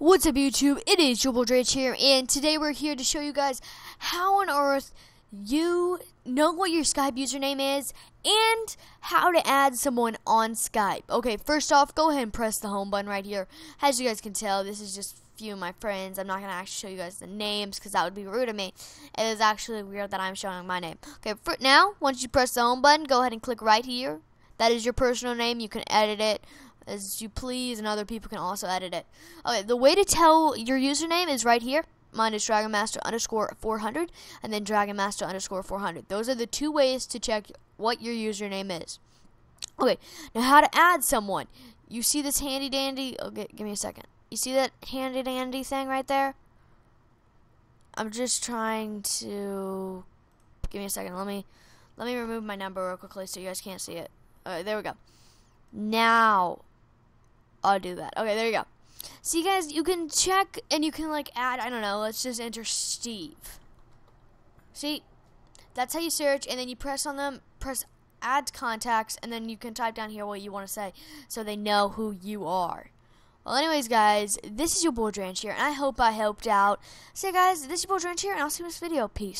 What's up YouTube? It is Jubal Dredge here and today we're here to show you guys how on earth you know what your Skype username is and how to add someone on Skype. Okay, first off, go ahead and press the home button right here. As you guys can tell, this is just a few of my friends. I'm not going to actually show you guys the names because that would be rude of me. It is actually weird that I'm showing my name. Okay, for now, once you press the home button, go ahead and click right here. That is your personal name. You can edit it as you please, and other people can also edit it. Okay, the way to tell your username is right here. Mine is DragonMaster underscore 400, and then DragonMaster underscore 400. Those are the two ways to check what your username is. Okay, now how to add someone. You see this handy dandy? Okay, give me a second. You see that handy dandy thing right there? I'm just trying to. Give me a second. Let me let me remove my number real quickly so you guys can't see it. Okay, there we go. Now I'll do that. Okay, there you go. See, guys, you can check and you can like add. I don't know. Let's just enter Steve. See, that's how you search, and then you press on them. Press add contacts, and then you can type down here what you want to say, so they know who you are. Well, anyways, guys, this is your boy Dransch here, and I hope I helped out. So, guys, this is your boy Dransch here, and I'll see you in this video. Peace.